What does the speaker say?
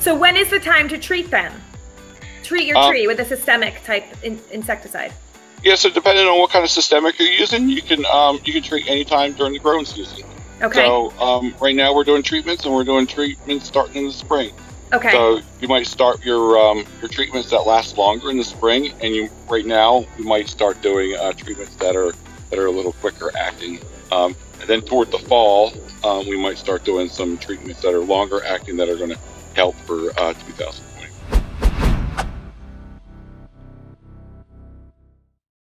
So when is the time to treat them? Treat your Um, tree with a systemic type in- insecticide. Yeah, so depending on what kind of systemic you're using, you can um, you can treat anytime during the growing season. Okay. So um, right now we're doing treatments, and we're doing treatments starting in the spring. okay. So you might start your um, your treatments that last longer in the spring, and you right now you might start doing uh, treatments that are that are a little quicker acting. Um, and then toward the fall, um, we might start doing some treatments that are longer acting that are going to help for uh, 2000.